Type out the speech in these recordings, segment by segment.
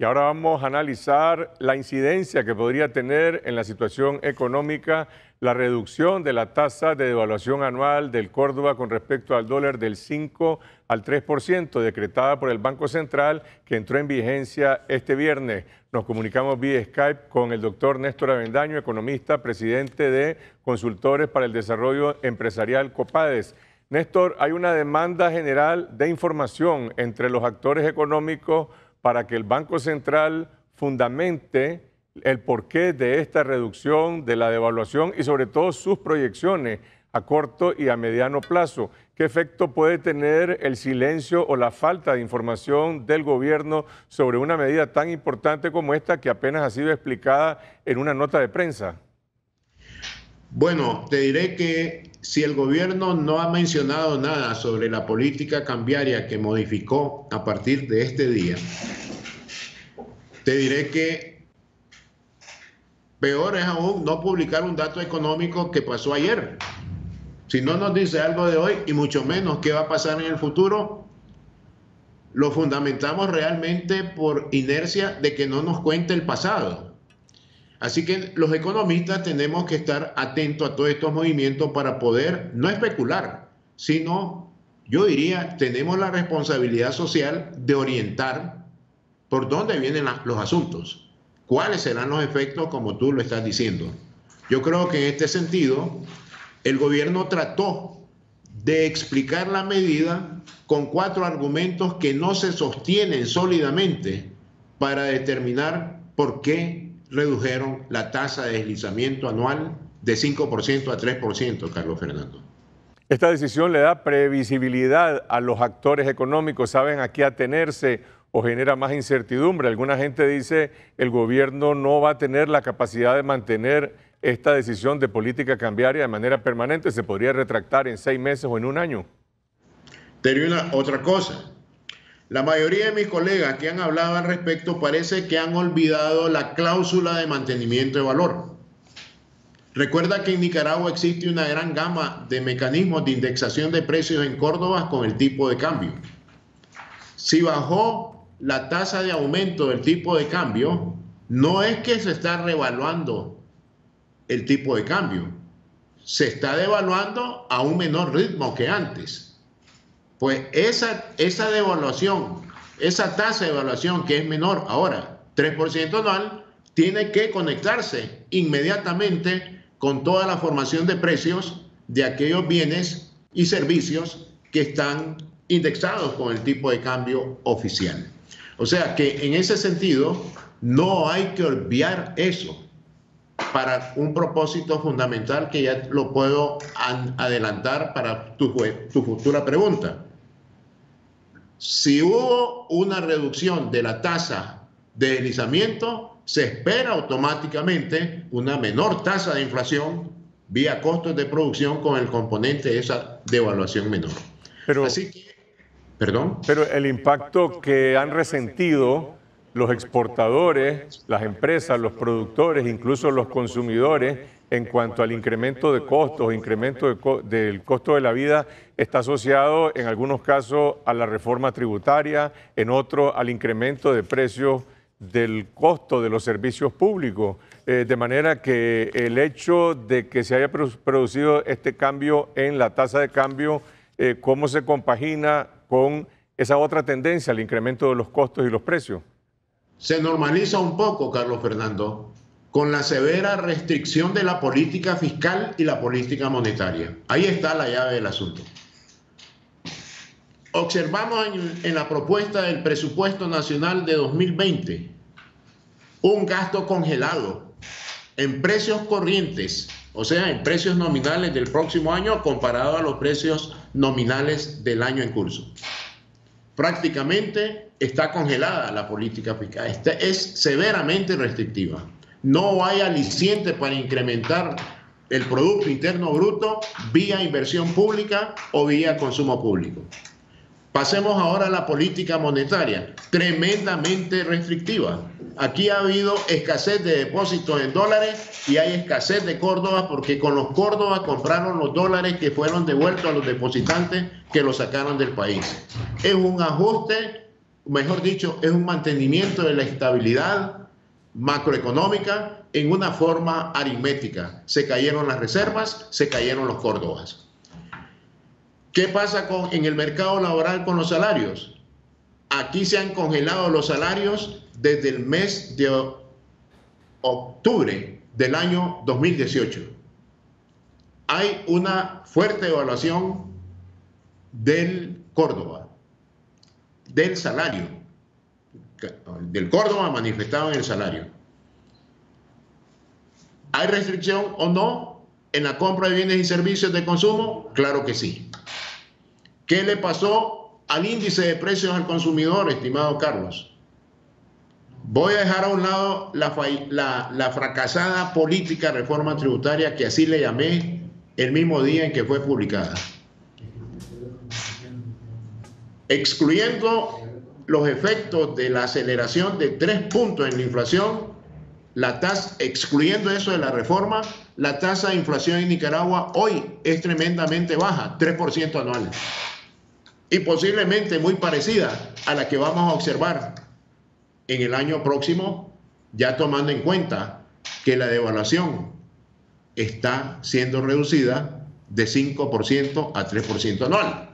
Y ahora vamos a analizar la incidencia que podría tener en la situación económica la reducción de la tasa de devaluación anual del Córdoba con respecto al dólar del 5 al 3% decretada por el Banco Central que entró en vigencia este viernes. Nos comunicamos vía Skype con el doctor Néstor Avendaño, economista, presidente de Consultores para el Desarrollo Empresarial COPADES. Néstor, hay una demanda general de información entre los actores económicos para que el Banco Central fundamente el porqué de esta reducción de la devaluación y sobre todo sus proyecciones a corto y a mediano plazo. ¿Qué efecto puede tener el silencio o la falta de información del gobierno sobre una medida tan importante como esta que apenas ha sido explicada en una nota de prensa? Bueno, te diré que si el gobierno no ha mencionado nada sobre la política cambiaria que modificó a partir de este día, te diré que peor es aún no publicar un dato económico que pasó ayer. Si no nos dice algo de hoy y mucho menos qué va a pasar en el futuro, lo fundamentamos realmente por inercia de que no nos cuente el pasado. Así que los economistas tenemos que estar atentos a todos estos movimientos para poder no especular, sino, yo diría, tenemos la responsabilidad social de orientar por dónde vienen los asuntos, cuáles serán los efectos como tú lo estás diciendo. Yo creo que en este sentido, el gobierno trató de explicar la medida con cuatro argumentos que no se sostienen sólidamente para determinar por qué redujeron la tasa de deslizamiento anual de 5% a 3%, Carlos Fernando. Esta decisión le da previsibilidad a los actores económicos, saben a qué atenerse o genera más incertidumbre. Alguna gente dice el gobierno no va a tener la capacidad de mantener esta decisión de política cambiaria de manera permanente, se podría retractar en seis meses o en un año. Una otra cosa. La mayoría de mis colegas que han hablado al respecto parece que han olvidado la cláusula de mantenimiento de valor. Recuerda que en Nicaragua existe una gran gama de mecanismos de indexación de precios en Córdoba con el tipo de cambio. Si bajó la tasa de aumento del tipo de cambio, no es que se está revaluando el tipo de cambio, se está devaluando a un menor ritmo que antes. Pues esa, esa devaluación, esa tasa de devaluación que es menor ahora, 3% anual, tiene que conectarse inmediatamente con toda la formación de precios de aquellos bienes y servicios que están indexados con el tipo de cambio oficial. O sea que en ese sentido no hay que olvidar eso para un propósito fundamental que ya lo puedo adelantar para tu, tu futura pregunta. Si hubo una reducción de la tasa de deslizamiento, se espera automáticamente una menor tasa de inflación vía costos de producción con el componente de esa devaluación menor. Pero, Así que Perdón. Pero el impacto que han resentido los exportadores, las empresas, los productores, incluso los consumidores, en cuanto al incremento de costos, incremento del costo de la vida, está asociado en algunos casos a la reforma tributaria, en otros al incremento de precios del costo de los servicios públicos. Eh, de manera que el hecho de que se haya producido este cambio en la tasa de cambio, eh, ¿cómo se compagina con esa otra tendencia, el incremento de los costos y los precios? Se normaliza un poco, Carlos Fernando, con la severa restricción de la política fiscal y la política monetaria. Ahí está la llave del asunto. Observamos en, en la propuesta del presupuesto nacional de 2020 un gasto congelado en precios corrientes, o sea, en precios nominales del próximo año comparado a los precios nominales del año en curso. Prácticamente está congelada la política fiscal, este es severamente restrictiva. No hay aliciente para incrementar el Producto Interno Bruto vía inversión pública o vía consumo público. Pasemos ahora a la política monetaria, tremendamente restrictiva. Aquí ha habido escasez de depósitos en dólares y hay escasez de Córdoba porque con los Córdoba compraron los dólares que fueron devueltos a los depositantes que los sacaron del país. Es un ajuste mejor dicho, es un mantenimiento de la estabilidad macroeconómica en una forma aritmética. Se cayeron las reservas, se cayeron los córdobas. ¿Qué pasa con, en el mercado laboral con los salarios? Aquí se han congelado los salarios desde el mes de octubre del año 2018. Hay una fuerte evaluación del Córdoba, del salario, del Córdoba manifestado en el salario. ¿Hay restricción o no en la compra de bienes y servicios de consumo? Claro que sí. ¿Qué le pasó al índice de precios al consumidor, estimado Carlos? Voy a dejar a un lado la, fracasada política reforma tributaria que así le llamé el mismo día en que fue publicada. Excluyendo los efectos de la aceleración de tres puntos en la inflación, la tasa, excluyendo eso de la reforma, la tasa de inflación en Nicaragua hoy es tremendamente baja, 3% anual y posiblemente muy parecida a la que vamos a observar en el año próximo, ya tomando en cuenta que la devaluación está siendo reducida de 5% a 3% anual.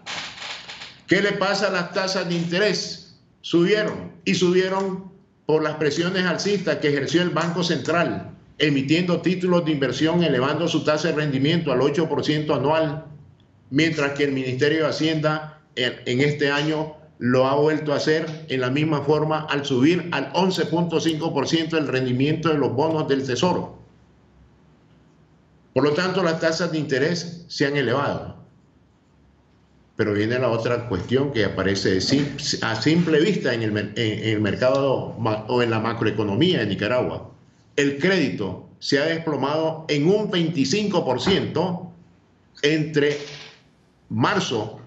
¿Qué le pasa a las tasas de interés? Subieron y subieron por las presiones alcistas que ejerció el Banco Central, emitiendo títulos de inversión, elevando su tasa de rendimiento al 8% anual, mientras que el Ministerio de Hacienda en, este año lo ha vuelto a hacer en la misma forma al subir al 11.5% el rendimiento de los bonos del Tesoro. Por lo tanto, las tasas de interés se han elevado. Pero viene la otra cuestión que aparece a simple vista en el, en el mercado o en la macroeconomía de Nicaragua. El crédito se ha desplomado en un 25% entre marzo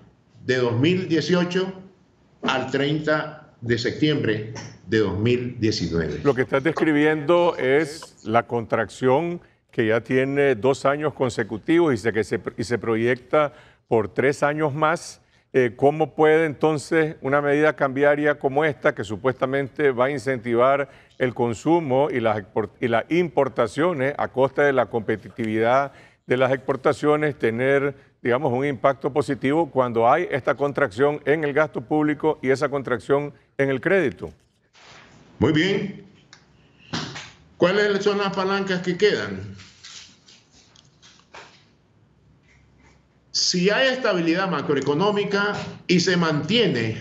de 2018 al 30 de septiembre de 2019. Lo que estás describiendo es la contracción que ya tiene dos años consecutivos y se, que se, y se proyecta por tres años más. Eh, ¿Cómo puede entonces una medida cambiaria como esta, que supuestamente va a incentivar el consumo y las, y las importaciones a costa de la competitividad de las exportaciones, tener digamos, un impacto positivo cuando hay esta contracción en el gasto público y esa contracción en el crédito. Muy bien. ¿Cuáles son las palancas que quedan? Si hay estabilidad macroeconómica y se mantiene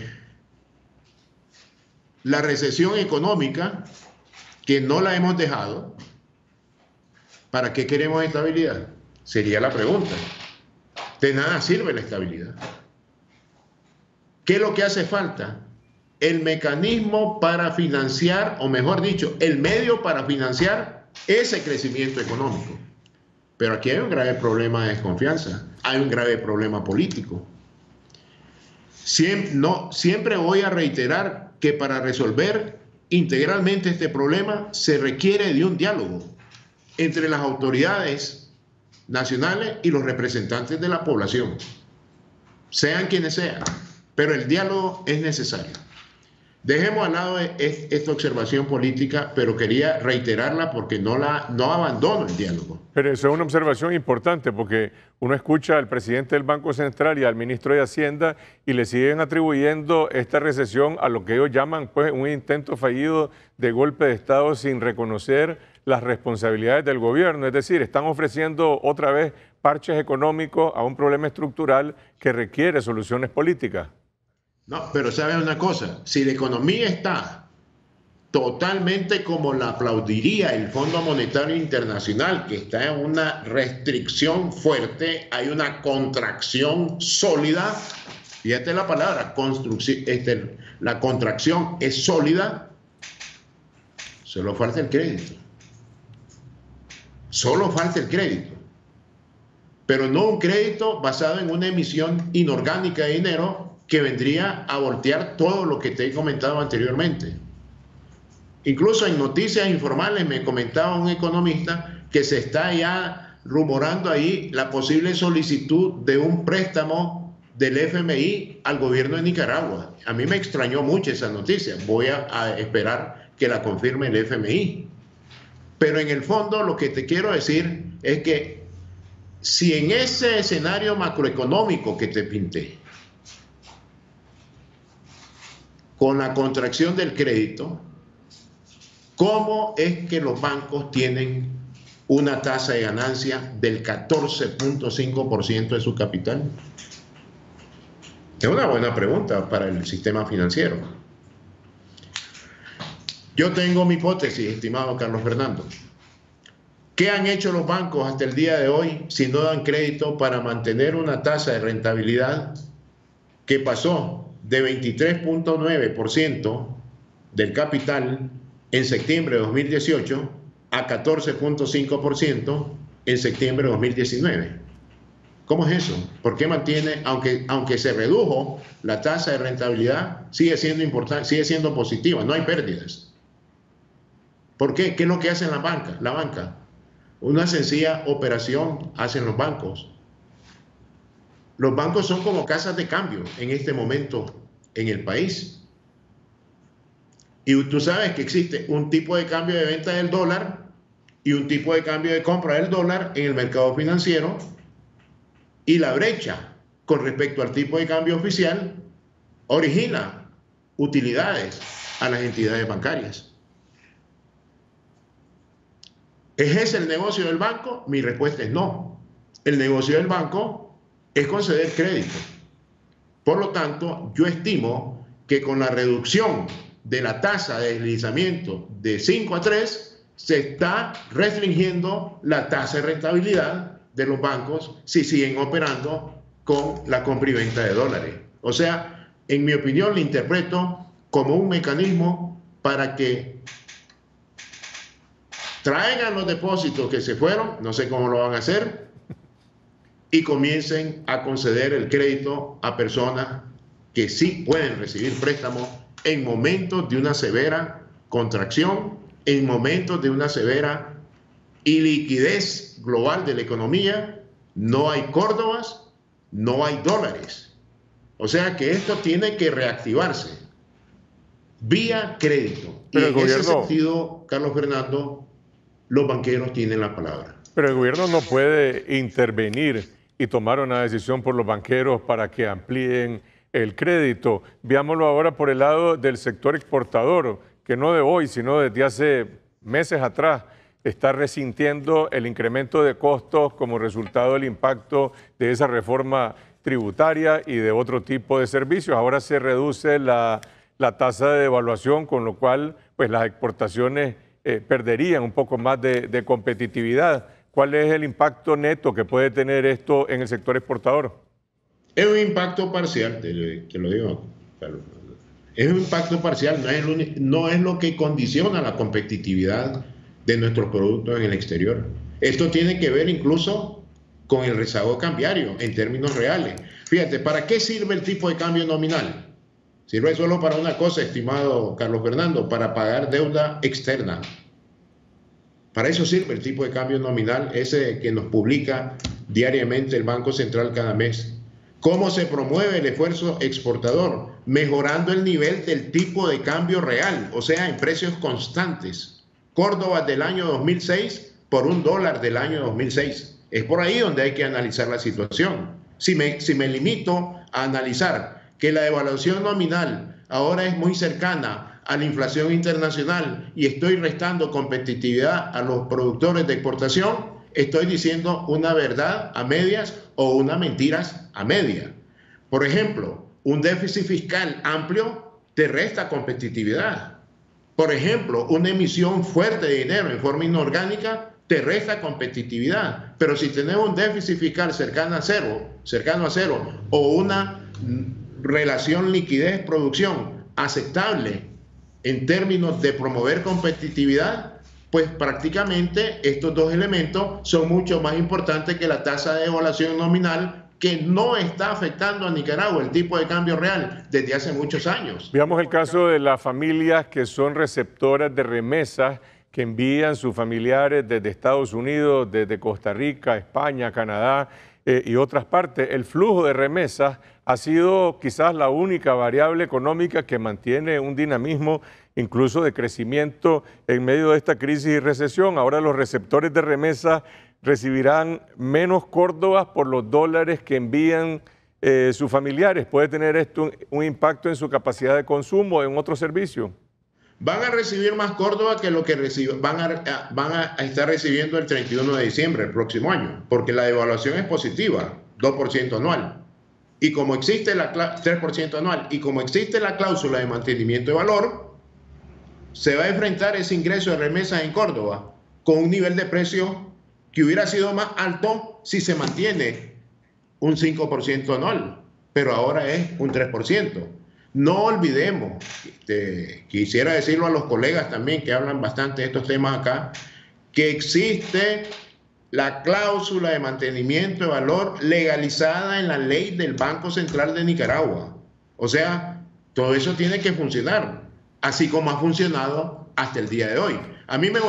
la recesión económica, que no la hemos dejado, ¿para qué queremos estabilidad? Sería la pregunta. De nada sirve la estabilidad. ¿Qué es lo que hace falta? El mecanismo para financiar, o mejor dicho, el medio para financiar ese crecimiento económico. Pero aquí hay un grave problema de desconfianza, hay un grave problema político. Siempre, no, siempre voy a reiterar que para resolver integralmente este problema se requiere de un diálogo entre las autoridades nacionales y los representantes de la población, sean quienes sean, pero el diálogo es necesario. Dejemos al lado esta observación política, pero quería reiterarla porque no, la, no abandono el diálogo. Pero eso es una observación importante porque uno escucha al presidente del Banco Central y al ministro de Hacienda y le siguen atribuyendo esta recesión a lo que ellos llaman pues, un intento fallido de golpe de Estado sin reconocer las responsabilidades del gobierno. Es decir, están ofreciendo otra vez parches económicos a un problema estructural que requiere soluciones políticas. No, pero sabes una cosa, si la economía está totalmente como la aplaudiría el Fondo Monetario Internacional, que está en una restricción fuerte, hay una contracción sólida, fíjate la palabra, este, la contracción es sólida, solo falta el crédito. Solo falta el crédito. Pero no un crédito basado en una emisión inorgánica de dinero que vendría a voltear todo lo que te he comentado anteriormente. Incluso en noticias informales me comentaba un economista que se está ya rumorando ahí la posible solicitud de un préstamo del FMI al gobierno de Nicaragua. A mí me extrañó mucho esa noticia. Voy a, a esperar que la confirme el FMI. Pero en el fondo lo que te quiero decir es que si en ese escenario macroeconómico que te pinté, con la contracción del crédito, ¿cómo es que los bancos tienen una tasa de ganancia del 14.5% de su capital? Es una buena pregunta para el sistema financiero. Yo tengo mi hipótesis, estimado Carlos Fernando. ¿Qué han hecho los bancos hasta el día de hoy si no dan crédito para mantener una tasa de rentabilidad que pasó de 23.9% del capital en septiembre de 2018 a 14.5% en septiembre de 2019. ¿Cómo es eso? ¿Por qué mantiene, aunque, aunque se redujo la tasa de rentabilidad, sigue siendo importante, sigue siendo positiva, no hay pérdidas? ¿Por qué? ¿Qué es lo que hace la banca? La banca. Una sencilla operación hacen los bancos. Los bancos son como casas de cambio en este momento en el país. Y tú sabes que existe un tipo de cambio de venta del dólar y un tipo de cambio de compra del dólar en el mercado financiero y la brecha con respecto al tipo de cambio oficial origina utilidades a las entidades bancarias. ¿Es ese el negocio del banco? Mi respuesta es no. El negocio del banco es conceder crédito. Por lo tanto, yo estimo que con la reducción de la tasa de deslizamiento de 5 a 3, se está restringiendo la tasa de rentabilidad de los bancos si siguen operando con la compra y venta de dólares. O sea, en mi opinión, lo interpreto como un mecanismo para que traigan los depósitos que se fueron, no sé cómo lo van a hacer, y comiencen a conceder el crédito a personas que sí pueden recibir préstamos en momentos de una severa contracción, en momentos de una severa iliquidez global de la economía, no hay córdobas, no hay dólares. O sea que esto tiene que reactivarse vía crédito. y en ese sentido, Carlos Fernando, los banqueros tienen la palabra. Pero el gobierno no puede intervenir y tomar una decisión por los banqueros para que amplíen el crédito. Veámoslo ahora por el lado del sector exportador, que no de hoy, sino desde hace meses atrás está resintiendo el incremento de costos como resultado del impacto de esa reforma tributaria y de otro tipo de servicios. Ahora se reduce la, tasa de devaluación, con lo cual pues, las exportaciones eh, perderían un poco más de competitividad. ¿Cuál es el impacto neto que puede tener esto en el sector exportador? Es un impacto parcial, te, lo digo, Es un impacto parcial, no es, no es lo que condiciona la competitividad de nuestros productos en el exterior. Esto tiene que ver incluso con el rezago cambiario en términos reales. Fíjate, ¿para qué sirve el tipo de cambio nominal? Sirve solo para una cosa, estimado Carlos Fernando, para pagar deuda externa. Para eso sirve el tipo de cambio nominal, ese que nos publica diariamente el Banco Central cada mes. ¿Cómo se promueve el esfuerzo exportador? Mejorando el nivel del tipo de cambio real, o sea, en precios constantes. Córdoba del año 2006 por un dólar del año 2006. Es por ahí donde hay que analizar la situación. Si me, si me limito a analizar que la evaluación nominal ahora es muy cercana a la inflación internacional y estoy restando competitividad a los productores de exportación, estoy diciendo una verdad a medias o una mentiras a media. Por ejemplo, un déficit fiscal amplio te resta competitividad. Por ejemplo, una emisión fuerte de dinero en forma inorgánica te resta competitividad. Pero si tenemos un déficit fiscal cercano a cero, cercano a cero, o una relación liquidez-producción aceptable en términos de promover competitividad, pues prácticamente estos dos elementos son mucho más importantes que la tasa de evaluación nominal que no está afectando a Nicaragua el tipo de cambio real desde hace muchos años. Veamos el caso de las familias que son receptoras de remesas que envían sus familiares desde Estados Unidos, desde Costa Rica, España, Canadá. eh, y otras partes, el flujo de remesas ha sido quizás la única variable económica que mantiene un dinamismo incluso de crecimiento en medio de esta crisis y recesión. Ahora los receptores de remesas recibirán menos córdobas por los dólares que envían eh, sus familiares. ¿Puede tener esto un, impacto en su capacidad de consumo o en otro servicio? Van a recibir más Córdoba que lo que van, a, van a estar recibiendo el 31 de diciembre el próximo año, porque la devaluación es positiva, 2% anual. Y como existe la 3% anual y como existe la cláusula de mantenimiento de valor, se va a enfrentar ese ingreso de remesas en Córdoba con un nivel de precio que hubiera sido más alto si se mantiene un 5% anual, pero ahora es un 3%. No olvidemos, este, quisiera decirlo a los colegas también que hablan bastante de estos temas acá, que existe la cláusula de mantenimiento de valor legalizada en la ley del Banco Central de Nicaragua. O sea, todo eso tiene que funcionar, así como ha funcionado hasta el día de hoy. A mí me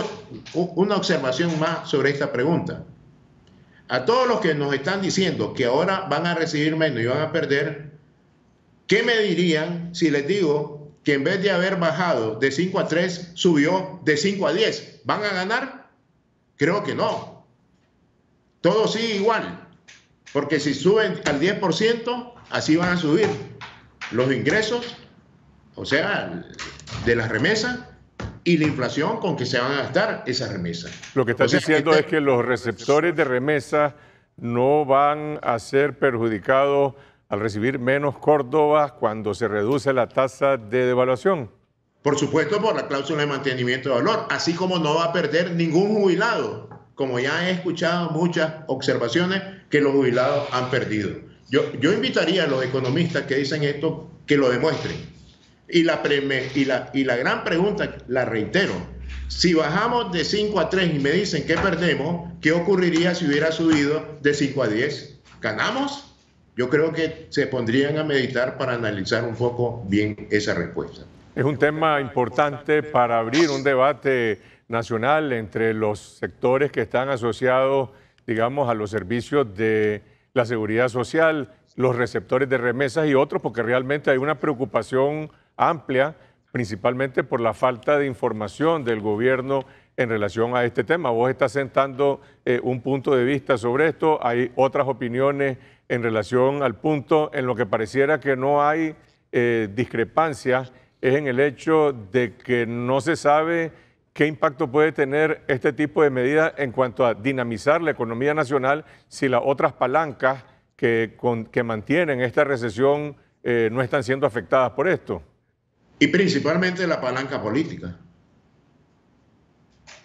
una observación más sobre esta pregunta. A todos los que nos están diciendo que ahora van a recibir menos y van a perder, ¿qué me dirían si les digo que en vez de haber bajado de 5 a 3, subió de 5 a 10? ¿Van a ganar? Creo que no. Todo sigue igual. Porque si suben al 10%, así van a subir los ingresos, o sea, de las remesas, y la inflación con que se van a gastar esas remesas. Lo que estás diciendo este es que los receptores de remesas no van a ser perjudicados al recibir menos Córdoba cuando se reduce la tasa de devaluación. Por supuesto, por la cláusula de mantenimiento de valor, así como no va a perder ningún jubilado, como ya he escuchado muchas observaciones que los jubilados han perdido. Yo, yo invitaría a los economistas que dicen esto que lo demuestren y la, y, la, y la gran pregunta, la reitero, si bajamos de 5 a 3 y me dicen que perdemos, ¿qué ocurriría si hubiera subido de 5 a 10? ¿Ganamos? Yo creo que se pondrían a meditar para analizar un poco bien esa respuesta. Es un tema importante para abrir un debate nacional entre los sectores que están asociados, digamos, a los servicios de la seguridad social, los receptores de remesas y otros, porque realmente hay una preocupación amplia, principalmente por la falta de información del gobierno en relación a este tema. Vos estás sentando eh, un punto de vista sobre esto, hay otras opiniones en relación al punto en lo que pareciera que no hay eh, discrepancias, es en el hecho de que no se sabe qué impacto puede tener este tipo de medidas en cuanto a dinamizar la economía nacional si las otras palancas que, que mantienen esta recesión eh, no están siendo afectadas por esto y principalmente la palanca política.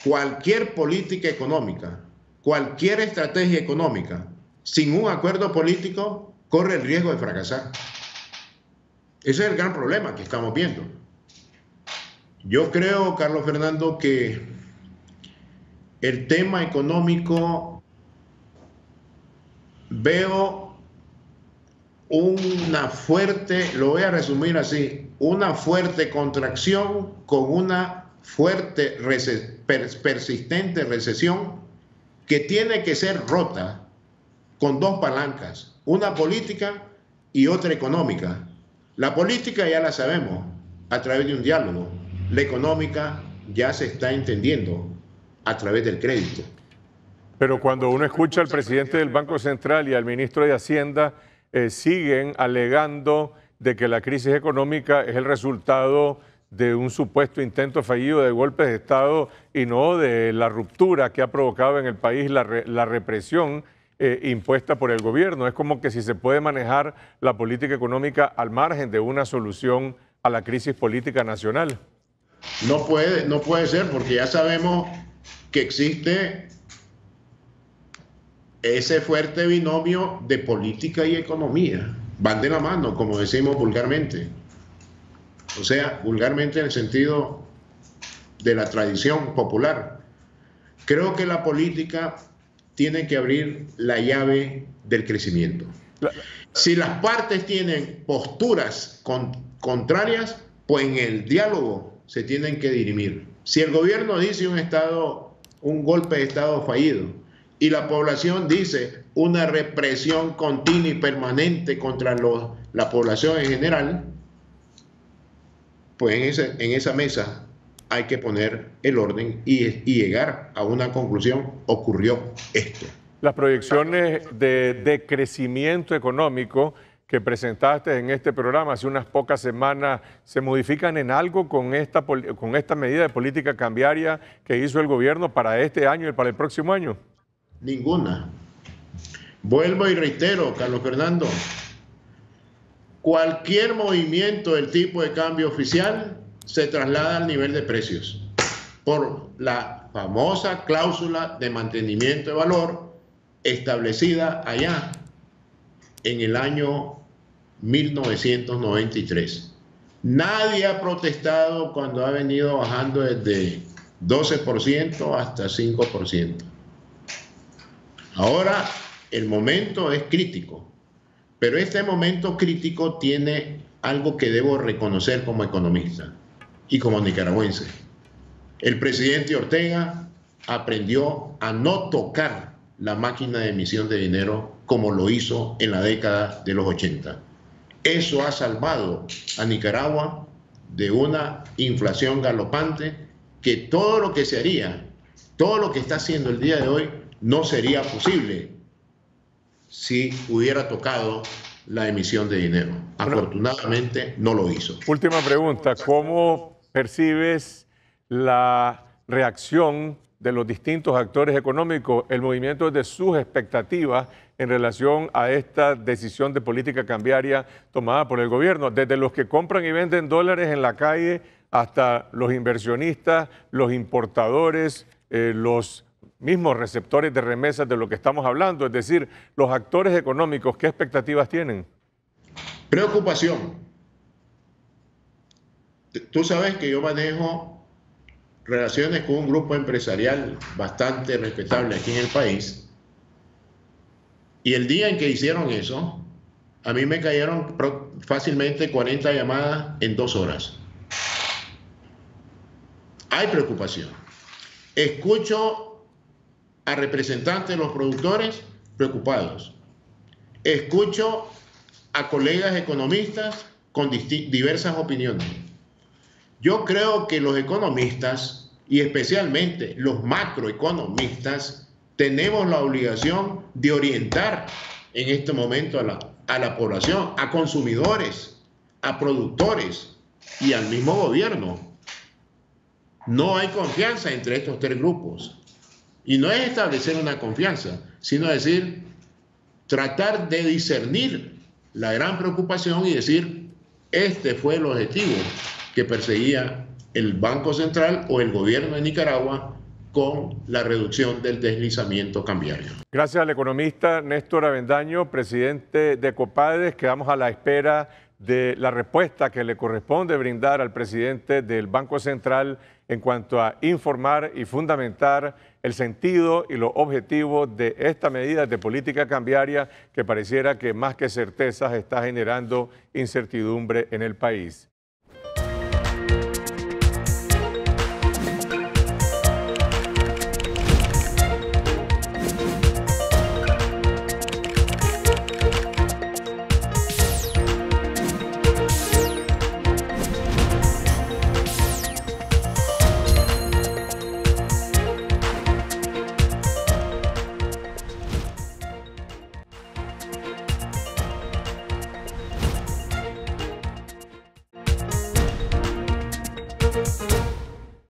Cualquier política económica, cualquier estrategia económica, sin un acuerdo político, corre el riesgo de fracasar. Ese es el gran problema que estamos viendo. Yo creo, Carlos Fernando, que el tema económico veo una fuerte, lo voy a resumir así, una fuerte contracción con una fuerte, persistente recesión que tiene que ser rota con dos palancas, una política y otra económica. La política ya la sabemos a través de un diálogo, la económica ya se está entendiendo a través del crédito. Pero cuando uno escucha al presidente del Banco Central y al ministro de Hacienda, eh, siguen alegando de que la crisis económica es el resultado de un supuesto intento fallido de golpes de Estado y no de la ruptura que ha provocado en el país la, represión eh, impuesta por el gobierno. Es como que si se puede manejar la política económica al margen de una solución a la crisis política nacional. No puede, no puede ser porque ya sabemos que existe ese fuerte binomio de política y economía van de la mano, como decimos vulgarmente. O sea, vulgarmente en el sentido de la tradición popular. Creo que la política tiene que abrir la llave del crecimiento. Si las partes tienen posturas contrarias, pues en el diálogo se tienen que dirimir. Si el gobierno dice un estado, un golpe de estado fallido, y la población dice una represión continua y permanente contra la población en general, pues en, en esa mesa hay que poner el orden y, llegar a una conclusión. Ocurrió esto. Las proyecciones de, de, crecimiento económico que presentaste en este programa hace unas pocas semanas se modifican en algo con esta, con esta medida de política cambiaria que hizo el gobierno para este año y para el próximo año? Ninguna. Vuelvo y reitero, Carlos Fernando, cualquier movimiento del tipo de cambio oficial se traslada al nivel de precios por la famosa cláusula de mantenimiento de valor establecida allá en el año 1993. Nadie ha protestado cuando ha venido bajando desde 12% hasta 5%. Ahora el momento es crítico, pero este momento crítico tiene algo que debo reconocer como economista y como nicaragüense. El presidente Ortega aprendió a no tocar la máquina de emisión de dinero como lo hizo en la década de los 80. Eso ha salvado a Nicaragua de una inflación galopante que todo lo que se haría, todo lo que está haciendo el día de hoy, no sería posible si hubiera tocado la emisión de dinero. Afortunadamente no lo hizo. Última pregunta, ¿cómo percibes la reacción de los distintos actores económicos, el movimiento de sus expectativas en relación a esta decisión de política cambiaria tomada por el gobierno, desde los que compran y venden dólares en la calle hasta los inversionistas, los importadores, eh, los mismos receptores de remesas de lo que estamos hablando, es decir, los actores económicos, ¿qué expectativas tienen? Preocupación, Tú sabes que yo manejo relaciones con un grupo empresarial bastante respetable aquí en el país. Y el día en que hicieron eso, a mí me cayeron fácilmente 40 llamadas en dos horas. Hay preocupación. Escucho a representantes de los productores preocupados. Escucho a colegas economistas con diversas opiniones. Yo creo que los economistas y especialmente los macroeconomistas tenemos la obligación de orientar en este momento a la, a la población, a consumidores, a productores y al mismo gobierno. No hay confianza entre estos tres grupos. Y no es establecer una confianza, sino decir, tratar de discernir la gran preocupación y decir, este fue el objetivo que perseguía el Banco Central o el gobierno de Nicaragua con la reducción del deslizamiento cambiario. Gracias al economista Néstor Avendaño, presidente de Copades. Quedamos a la espera de la respuesta que le corresponde brindar al presidente del Banco Central en cuanto a informar y fundamentar el sentido y los objetivos de esta medida de política cambiaria que pareciera que más que certezas está generando incertidumbre en el país.